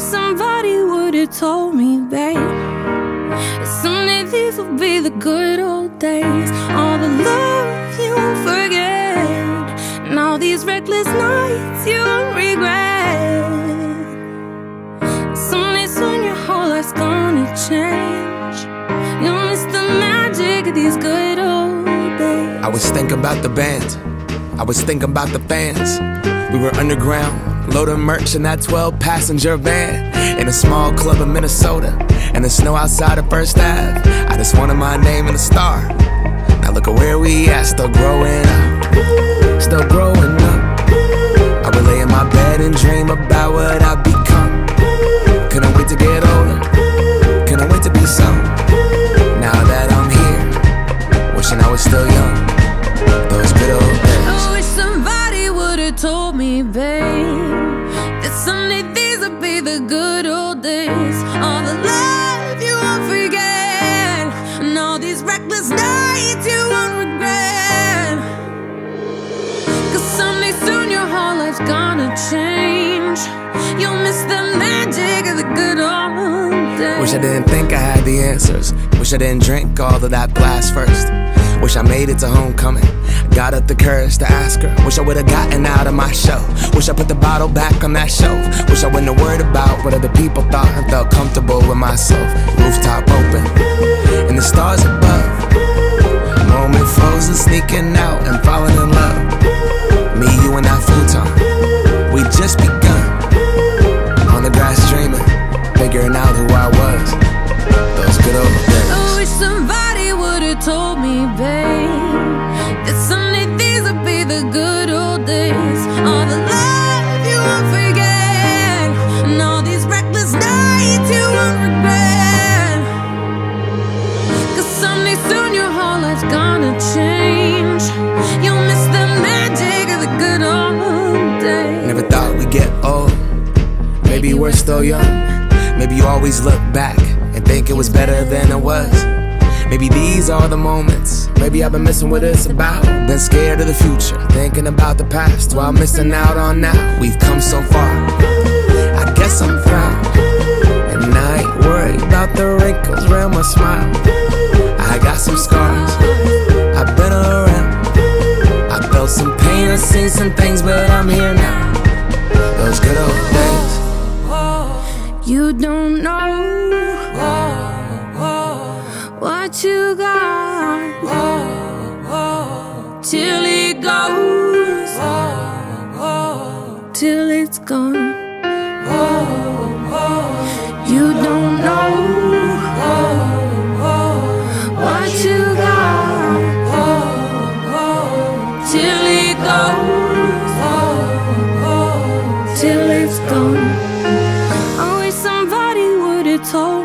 wish somebody would've told me, babe. Someday these will be the good old days. All the love you forget, and all these reckless nights you regret. Someday soon your whole life's gonna change. You'll miss the magic of these good old days. I was thinking about the band. I was thinking about the fans. We were underground, loading merch in that 12 passenger van. In a small club in Minnesota, and the snow outside of First Ave. I just wanted my name in a star. Now look at where we at, still growing up. Still growing up. I would lay in my bed and dream about change. You'll miss the magic of the good old days. Wish I didn't think I had the answers. Wish I didn't drink all of that glass first. Wish I made it to homecoming. Got up the courage to ask her. Wish I would've gotten out of my show. Wish I put the bottle back on that shelf. Wish I wouldn't have worried about what other people thought and felt comfortable with myself. Rooftop open, and the stars above. Moment frozen, sneaking out and falling in love. You won't forget, and all these reckless nights you won't someday soon your whole life's gonna change. You'll miss the magic of the good old days. Never thought we'd get old. Maybe we're still young. Maybe you always look back and think it was better than it was. Maybe these are the moments. Maybe I've been missing what it's about. Been scared of the future, thinking about the past while missing out on now. We've come so far. I guess I'm proud. And I ain't worried about the wrinkles around my smile. I got some scars. I've been around. I felt some pain, I've seen some things, but I'm here now. What you got till it goes, till it's gone. You don't know what you got till it goes, till it's gone. I wish somebody would've told